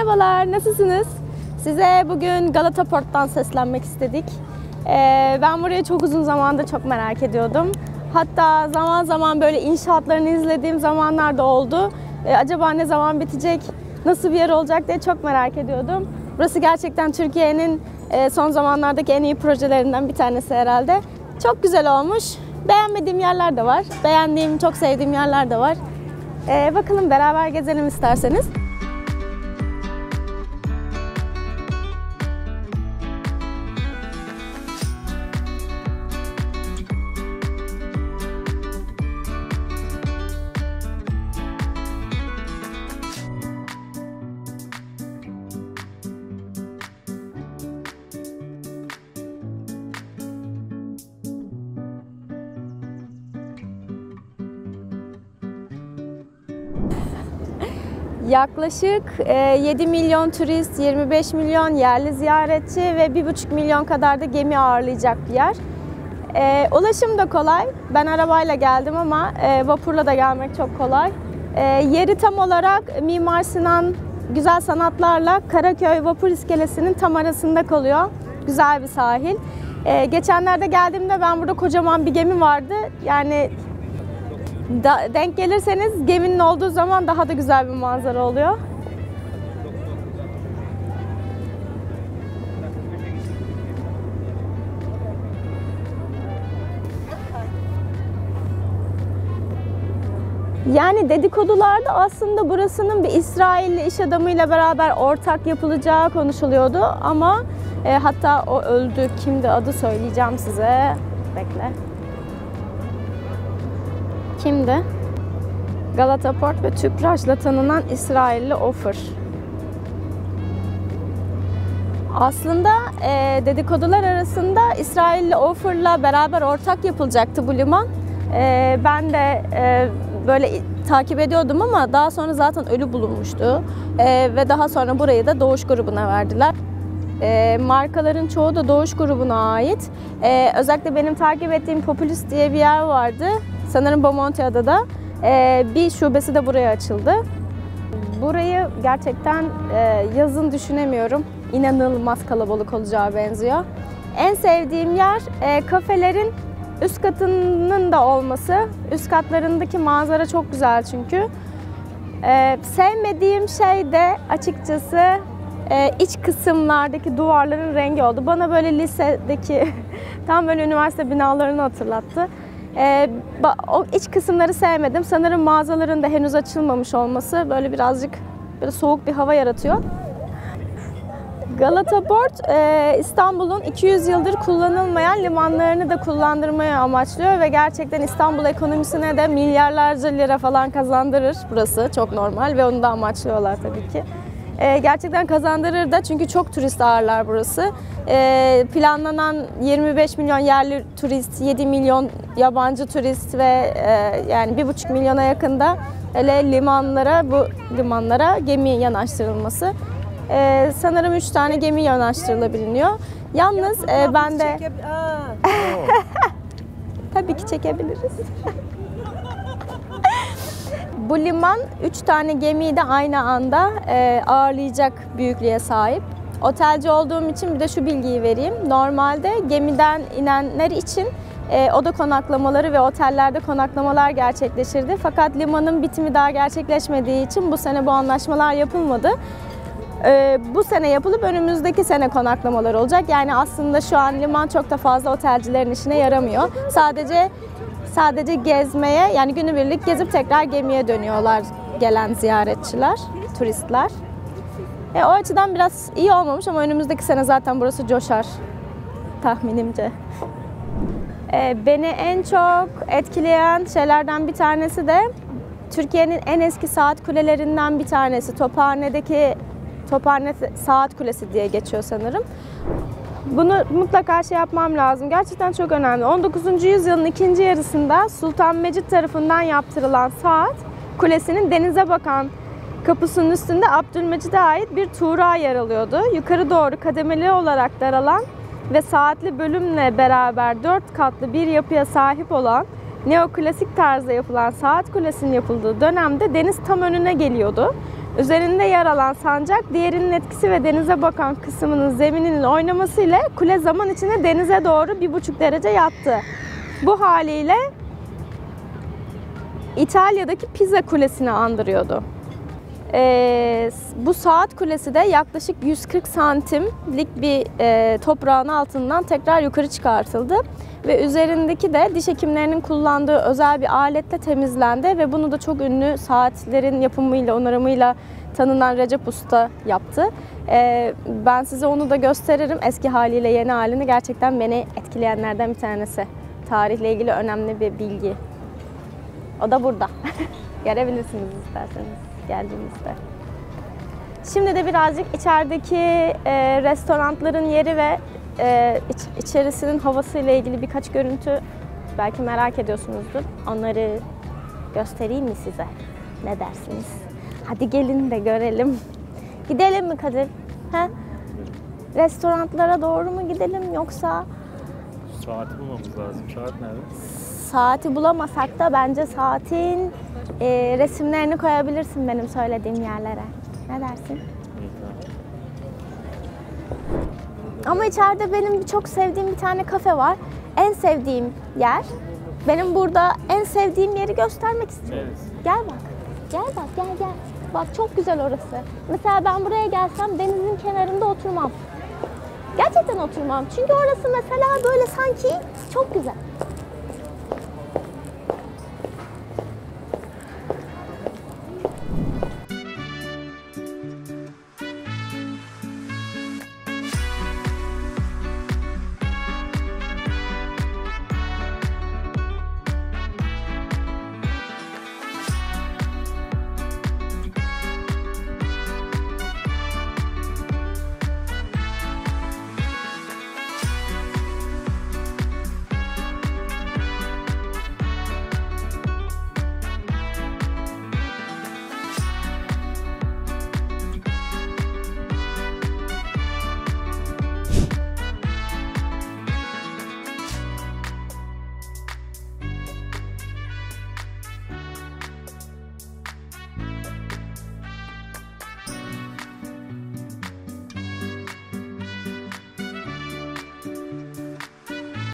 Merhabalar, nasılsınız? Size bugün Galata Port'tan seslenmek istedik. Ee, ben burayı çok uzun zamandır çok merak ediyordum. Hatta zaman zaman böyle inşaatlarını izlediğim zamanlar da oldu. Ee, acaba ne zaman bitecek, nasıl bir yer olacak diye çok merak ediyordum. Burası gerçekten Türkiye'nin e, son zamanlardaki en iyi projelerinden bir tanesi herhalde. Çok güzel olmuş. Beğenmediğim yerler de var. Beğendiğim, çok sevdiğim yerler de var. Ee, bakalım beraber gezelim isterseniz. Yaklaşık e, 7 milyon turist, 25 milyon yerli ziyaretçi ve 1,5 milyon kadar da gemi ağırlayacak bir yer. E, ulaşım da kolay. Ben arabayla geldim ama e, vapurla da gelmek çok kolay. E, yeri tam olarak Mimar Sinan Güzel Sanatlarla Karaköy Vapur İskelesi'nin tam arasında kalıyor. Güzel bir sahil. E, geçenlerde geldiğimde ben burada kocaman bir gemi vardı. Yani da, denk gelirseniz geminin olduğu zaman daha da güzel bir manzara oluyor. Yani dedikodularda aslında burasının bir İsrailli iş adamıyla beraber ortak yapılacağı konuşuluyordu ama e, hatta o öldü. Kimdi adı söyleyeceğim size. Bekle. Kimdi? Galata Port ve Tüpraş'la tanınan İsrailli Ofer. Aslında e, dedikodular arasında İsrailli Ofer'la beraber ortak yapılacaktı bu liman. E, ben de e, böyle takip ediyordum ama daha sonra zaten ölü bulunmuştu. E, ve daha sonra burayı da Doğuş grubuna verdiler. E, markaların çoğu da Doğuş grubuna ait. E, özellikle benim takip ettiğim Populist diye bir yer vardı. Sanırım Bomontia'da da e, bir şubesi de buraya açıldı. Burayı gerçekten e, yazın düşünemiyorum. İnanılmaz kalabalık olacağı benziyor. En sevdiğim yer e, kafelerin üst katının da olması. Üst katlarındaki manzara çok güzel çünkü. E, sevmediğim şey de açıkçası e, iç kısımlardaki duvarların rengi oldu. Bana böyle lisedeki tam böyle üniversite binalarını hatırlattı. Ee, o iç kısımları sevmedim. Sanırım mağazaların da henüz açılmamış olması böyle birazcık böyle soğuk bir hava yaratıyor. Galata Port e, İstanbul'un 200 yıldır kullanılmayan limanlarını da kullandırmayı amaçlıyor ve gerçekten İstanbul ekonomisine de milyarlarca lira falan kazandırır burası. Çok normal ve onu da amaçlıyorlar tabii ki. E, gerçekten kazandırır da çünkü çok turist ağırlar burası. E, planlanan 25 milyon yerli turist, 7 milyon yabancı turist ve e, yani 1,5 milyona yakında hele limanlara bu limanlara gemi yanaştırılması. E, sanırım 3 tane gemi yanaştırılabiliyor. Yalnız e, ben de tabii ki çekebiliriz. Bu liman 3 tane gemiyi de aynı anda e, ağırlayacak büyüklüğe sahip. Otelci olduğum için bir de şu bilgiyi vereyim. Normalde gemiden inenler için e, oda konaklamaları ve otellerde konaklamalar gerçekleşirdi. Fakat limanın bitimi daha gerçekleşmediği için bu sene bu anlaşmalar yapılmadı. E, bu sene yapılıp önümüzdeki sene konaklamalar olacak. Yani aslında şu an liman çok da fazla otelcilerin işine yaramıyor. Sadece sadece gezmeye yani günübirlik gezip tekrar gemiye dönüyorlar gelen ziyaretçiler, turistler. E, o açıdan biraz iyi olmamış ama önümüzdeki sene zaten burası coşar tahminimce. E, beni en çok etkileyen şeylerden bir tanesi de Türkiye'nin en eski saat kulelerinden bir tanesi. Tophane'deki Tophane Saat Kulesi diye geçiyor sanırım. Bunu mutlaka şey yapmam lazım. Gerçekten çok önemli. 19. yüzyılın ikinci yarısında Sultan Mecid tarafından yaptırılan saat kulesinin denize bakan kapısının üstünde Abdülmecid'e ait bir tuğra yer alıyordu. Yukarı doğru kademeli olarak daralan ve saatli bölümle beraber dört katlı bir yapıya sahip olan neoklasik tarzda yapılan saat kulesinin yapıldığı dönemde deniz tam önüne geliyordu. Üzerinde yer alan sancak, diğerinin etkisi ve denize bakan kısmının zemininin oynamasıyla kule zaman içinde denize doğru bir buçuk derece yattı. Bu haliyle İtalya'daki Pisa Kulesi'ni andırıyordu. Ee, bu saat kulesi de yaklaşık 140 santimlik bir e, toprağın altından tekrar yukarı çıkartıldı ve üzerindeki de diş hekimlerinin kullandığı özel bir aletle temizlendi ve bunu da çok ünlü saatlerin yapımıyla, onarımıyla tanınan Recep Usta yaptı. Ee, ben size onu da gösteririm. Eski haliyle yeni halini gerçekten beni etkileyenlerden bir tanesi. Tarihle ilgili önemli bir bilgi. O da burada. Görebilirsiniz isterseniz geldiğinizde. Şimdi de birazcık içerideki e, restoranların yeri ve e, iç- içerisinin havasıyla ilgili birkaç görüntü belki merak ediyorsunuzdur. Onları göstereyim mi size? Ne dersiniz? Hadi gelin de görelim. Gidelim mi Kadir? He? Restoranlara doğru mu gidelim yoksa Saati bulmamız lazım. Saat nerede? saati bulamasak da bence saatin e, resimlerini koyabilirsin benim söylediğim yerlere. Ne dersin? Ama içeride benim çok sevdiğim bir tane kafe var. En sevdiğim yer. Benim burada en sevdiğim yeri göstermek istiyorum. Evet. Gel bak. Gel bak gel gel. Bak çok güzel orası. Mesela ben buraya gelsem denizin kenarında oturmam. Gerçekten oturmam. Çünkü orası mesela böyle sanki çok güzel.